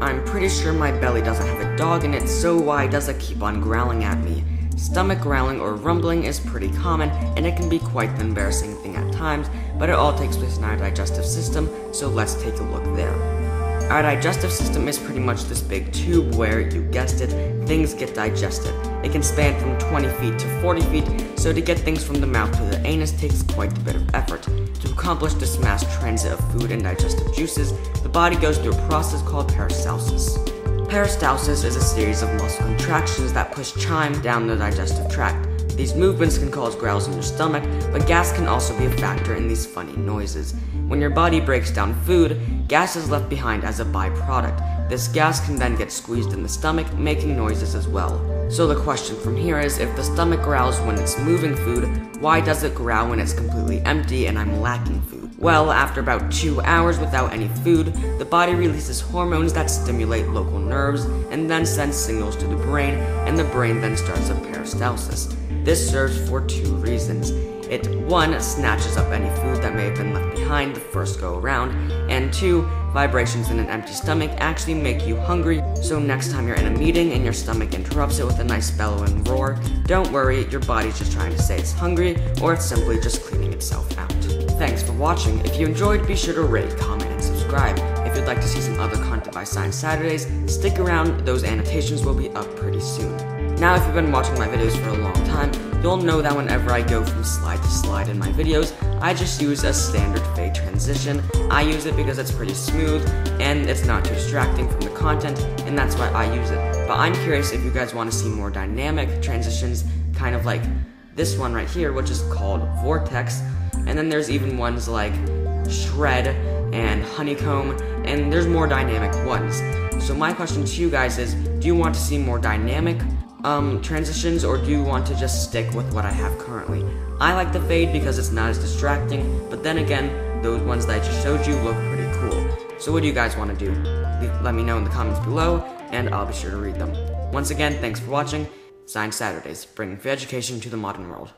I'm pretty sure my belly doesn't have a dog in it, so why does it keep on growling at me? Stomach growling or rumbling is pretty common, and it can be quite an embarrassing thing at times, but it all takes place in our digestive system, so let's take a look there. Our digestive system is pretty much this big tube where, you guessed it, things get digested. It can span from 20 feet to 40 feet, so to get things from the mouth to the anus takes quite a bit of effort. To accomplish this mass transit of food and digestive juices, the body goes through a process called peristalsis. Peristalsis is a series of muscle contractions that push chyme down the digestive tract. These movements can cause growls in your stomach, but gas can also be a factor in these funny noises. When your body breaks down food, gas is left behind as a byproduct. This gas can then get squeezed in the stomach, making noises as well. So the question from here is if the stomach growls when it's moving food, why does it growl when it's completely empty and I'm lacking food? Well, after about two hours without any food, the body releases hormones that stimulate local nerves and then sends signals to the brain, and the brain then starts a peristalsis. This serves for two reasons. It, one, snatches up any food that may have been left behind the first go around, and two, vibrations in an empty stomach actually make you hungry, so next time you're in a meeting and your stomach interrupts it with a nice bellowing roar, don't worry, your body's just trying to say it's hungry, or it's simply just cleaning itself out. Thanks for watching. If you enjoyed, be sure to rate, comment, and subscribe. If you'd like to see some other content by Science Saturdays, stick around, those annotations will be up pretty soon. Now, if you've been watching my videos for a long time, you'll know that whenever I go from slide to slide in my videos, I just use a standard fade transition. I use it because it's pretty smooth, and it's not too distracting from the content, and that's why I use it. But I'm curious if you guys want to see more dynamic transitions, kind of like this one right here, which is called Vortex, and then there's even ones like Shred and Honeycomb, and there's more dynamic ones. So my question to you guys is, do you want to see more dynamic um, transitions, or do you want to just stick with what I have currently? I like the fade because it's not as distracting, but then again, those ones that I just showed you look pretty cool. So what do you guys want to do? Let me know in the comments below, and I'll be sure to read them. Once again, thanks for watching. Science Saturdays, bringing free education to the modern world.